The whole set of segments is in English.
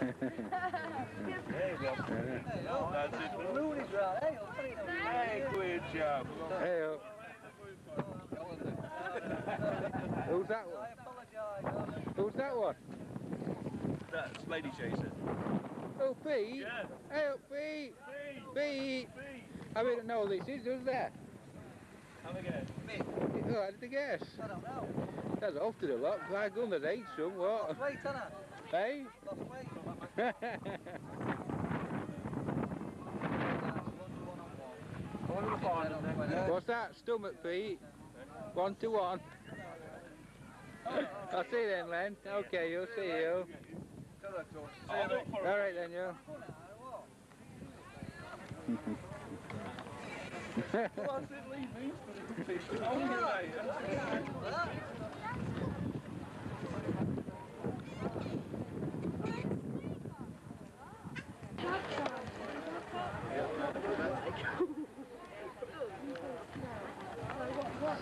That's it. Right. Hey, good job. Hey, oh. Who's that I one? apologise. Who's that one? That's Lady Chaser. Oh, Pete. Yeah. Hey, oh, Pete. Pete. Pete. Pete. I don't know who this is, does that? Have a go. Oh, I did guess. I don't know. That's often a lot. My goodness, ain't some, Lost what? weight, haven't Hey? Lost weight. What's that? Stomach, beat? One to one. I'll see you then, Len. Okay, you'll see you. Look for All right then, you. Well, I said leave these for the fish. Oh, mate. Who is it? Who is it? Who is it? Who is it?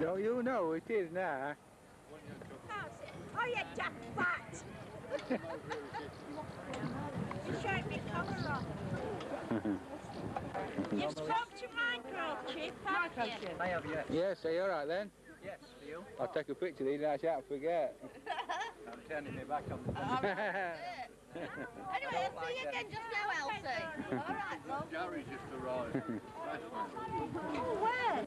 No, you know it is now. Oh, you fat! you showed me off. You've spoke to microchip, haven't you? I have, yes. Yes, are you all right then? Yes, for you. I'll take a picture of these, I shan't forget. I'm turning me back on the Anyway, I'll like see you again just now, Elsie. All right, love. Gary just arrived. oh, where?